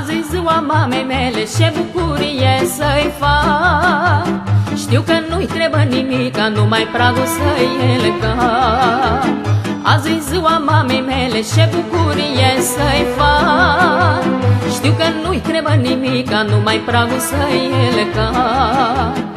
ziua mamei mele Ce bucurie să-i fac. Știu că nu-i trebuie nimic Numai pragul să-i elca Azi e ziua mamei mele Ce bucurie să-i fac. Știu că nu-i trebuie nimic Numai pragul să-i elca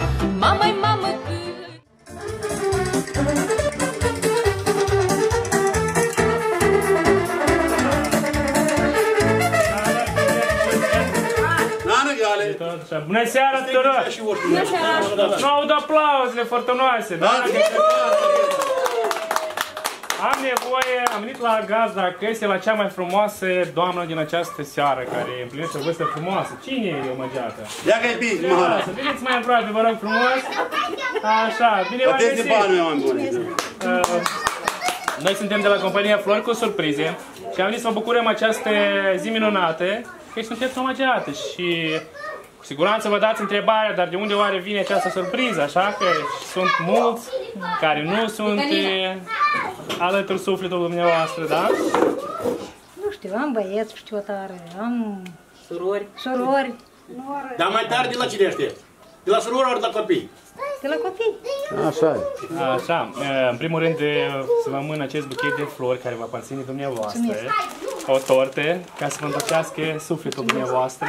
Așa. Bună seara tuturor! Bună seara! Nu aud aplauzele fortunoase, da? Am nevoie, am venit la gazda căsii, la cea mai frumoasă doamnă din această seară, care împlinește o vârstă frumoasă. Cine e o măgeată? Ia că-i bine, mă Să veniți mai aproape, vă rog frumos. Așa, bine v-am Puteți de găsit. bani, eu am bune. Uh, Noi suntem de la compania Flori cu surprize și am venit să vă bucurăm această zi minunată că sunteți omageate și cu siguranță vă dați întrebarea, dar de unde oare vine această surpriză, așa că sunt mulți care nu sunt e, alături sufletul dumneavoastră, da? Nu știu, am băieți cu știotare, am surori, surori, Dar mai tare de la cine aștept? De la surori ori de la copii? de la copii. Așa Așa, e, în primul rând e, să vă mân acest buchet de flori care vă aparține dumneavoastră, o tortă, ca să vă împărțească sufletul dumneavoastră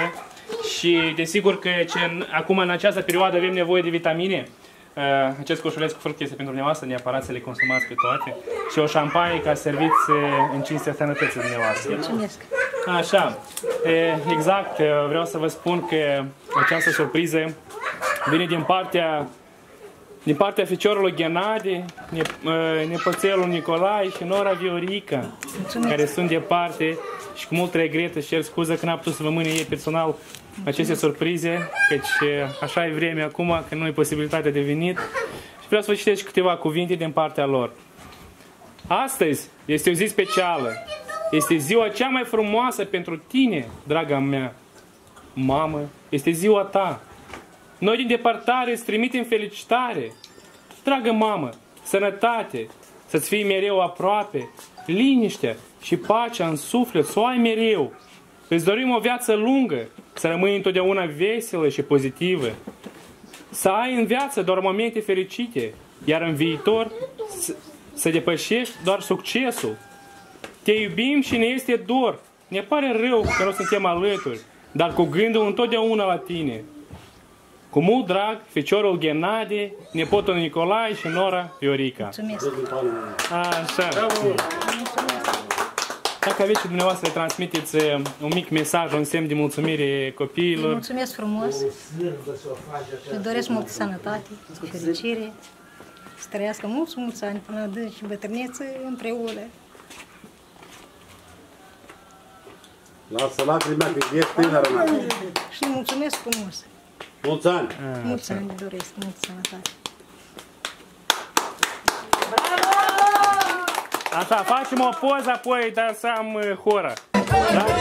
și desigur că ce în, acum în această perioadă avem nevoie de vitamine, Uh, acest coșuleț cu fructe este pentru dumneavoastră, neapărat să le consumați pe toate. Și o șampanie ca să serviți uh, în cinstea sănătății dumneavoastră. Mulțumesc. Așa, e, exact, e, vreau să vă spun că această surpriză vine din partea din partea feciorului Ghenadi, ne, e, nepoțelul Nicolae și Nora Viorica, care sunt departe și cu mult regret își cer scuză că n-a putut să vă mâne ei personal aceste surprize, căci e, așa e vremea acum, că nu e posibilitatea de venit. Și vreau să vă citesc câteva cuvinte din partea lor. Astăzi este o zi specială. Este ziua cea mai frumoasă pentru tine, draga mea. Mamă, este ziua ta. Noi din depărtare îți trimitem felicitare. Dragă mamă, sănătate, să-ți fii mereu aproape, liniște și pacea în suflet să o ai mereu. Îți dorim o viață lungă, să rămâi întotdeauna veselă și pozitivă. Să ai în viață doar momente fericite, iar în viitor să, să depășești doar succesul. Te iubim și ne este dor. Ne pare rău că nu suntem alături, dar cu gândul întotdeauna la tine. Cu mult drag, feciorul Ghenadi, nepotul Nicolae și nora Viorica. Mulțumesc. Așa. Dacă aveți și dumneavoastră, transmiteți eh, un mic mesaj, un semn de mulțumire copiilor. Mulțumesc frumos. Le doresc multă sănătate, fericire. Să trăiască mulți, mulți ani până adânc și bătrânețe împreună. Lasă lacrimea că ești tânără, mă. Și le mulțumesc frumos. Mulți ani. Mulți ani le doresc, multă sănătate. Așa, facem o poză, apoi dansăm eh, hora. Da?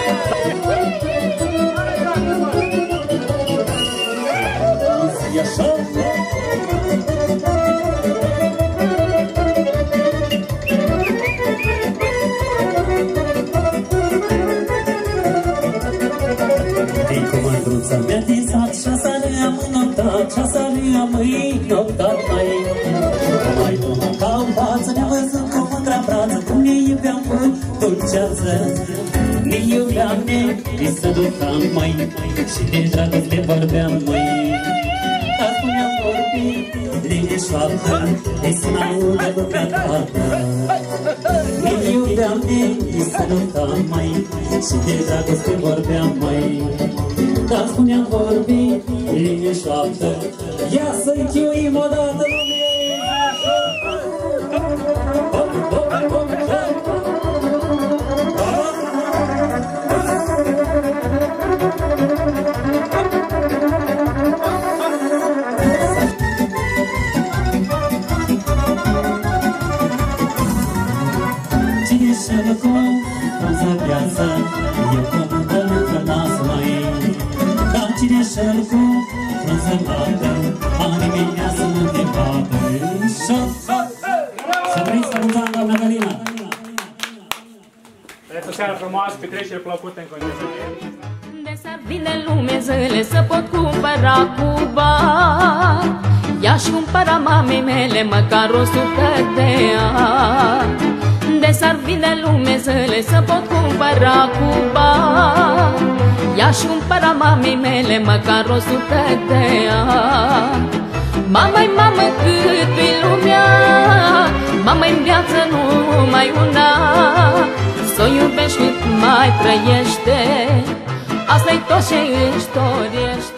Iubeam, ne ne sărutam mai Și de dragoste vorbeam mai Dar spuneam vorbi linișoară Îi să n-audă lumea toată Ne iubeam, ne sărutam mai Și de dragoste vorbeam mai Dar spuneam vorbi linișoară Ia să-i chiuim odată lumea nu te bată. Și-o- Să trăiți să mulți ani, doamna Galina! Vreți o seară frumoasă, petrecere plăcută în condiții. De s-ar vine lume zile să pot cumpăra cu bani I-aș cumpăra mamei mele măcar o sută de ani De s-ar vine lume zile să pot cumpăra cu bani. I-aș cumpăra mamei mele măcar o sută de ani. Mamă-i mamă cât e lumea Mamă-i viață numai una. Să o iubești cât mai trăiește Asta-i tot ce își dorește